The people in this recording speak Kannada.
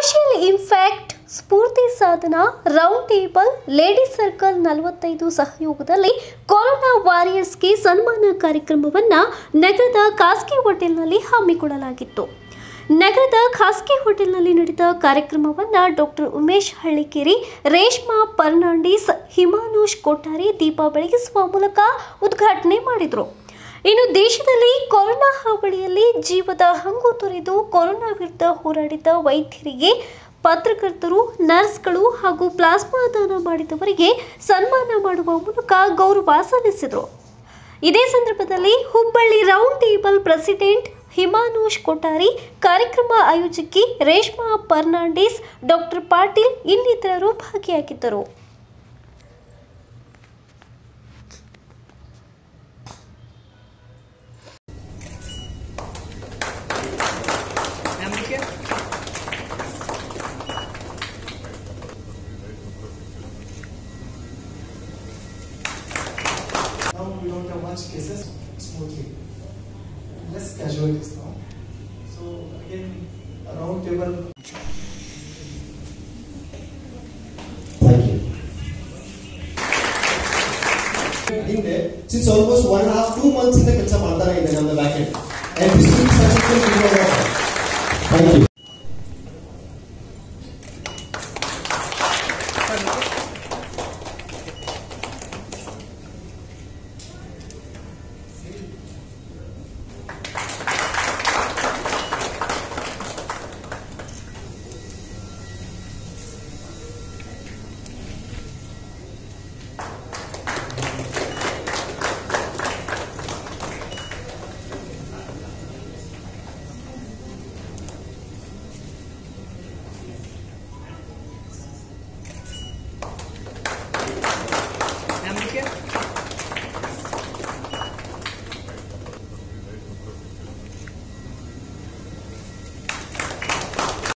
ಸೋಷಿಯಲ್ ಇಂಪ್ಯಾಕ್ಟ್ ಸ್ಫೂರ್ತಿ ಸಾಧನ ರೌಂಡ್ ಟೇಬಲ್ ಲೇಡಿ ಸರ್ಕಲ್ ನಲವತ್ತೈದು ಸಹಯೋಗದಲ್ಲಿ ಕೊರೋನಾ ವಾರಿಯರ್ಸ್ಗೆ ಸನ್ಮಾನ ಕಾರ್ಯಕ್ರಮವನ್ನು ನಗರದ ಖಾಸಗಿ ಹೋಟೆಲ್ನಲ್ಲಿ ಹಮ್ಮಿಕೊಳ್ಳಲಾಗಿತ್ತು. ನಗರದ ಖಾಸಗಿ ಹೋಟೆಲ್ನಲ್ಲಿ ನಡೆದ ಕಾರ್ಯಕ್ರಮವನ್ನು ಡಾಕ್ಟರ್ ಉಮೇಶ್ ಹಳ್ಳಿಕೇರಿ, ರೇಷ್ಮಾ ಫರ್ನಾಂಡಿಸ್ ಹಿಮಾನುಷ್ ಕೊಠಾರಿ ದೀಪ ಬೆಳಗಿಸುವ ಮೂಲಕ ಉದ್ಘಾಟನೆ ಮಾಡಿದರು. ಇನ್ನು ದೇಶದಲ್ಲಿ ಕೊರೋನಾ ಹಾವಳಿಯಲ್ಲಿ ಜೀವದ ಹಂಗು ತೊರೆದು ಕೊರೋನಾ ವಿರುದ್ಧ ಹೋರಾಡಿದ ವೈದ್ಯರಿಗೆ ಪತ್ರಕರ್ತರು, ನರ್ಸ್ಗಳು ಹಾಗೂ ಪ್ಲಾಸ್ಮಾ ದಾನ ಮಾಡಿದವರಿಗೆ ಸನ್ಮಾನ ಮಾಡುವ ಮೂಲಕ ಗೌರವ ಸಲ್ಲಿಸಿದರು. ಇದೇ ಸಂದರ್ಭದಲ್ಲಿ Hubballi round table president Himanush Kothari ಕಾರ್ಯಕ್ರಮ ಆಯೋಜಕಿ ರೇಷ್ಮಾ ಫರ್ನಾಂಡಿಸ್, ಡಾಕ್ಟರ್ ಪಾಟೀಲ್ ಇನ್ನಿತರರು ಭಾಗಿಯಾಗಿದ್ದರು. don't much cases smoothly. Less casualties now. So again, a round table. Thank you. Since almost one and a half, two months in the Kacha in the back end. And this is such a good video. Thank you. Thank you.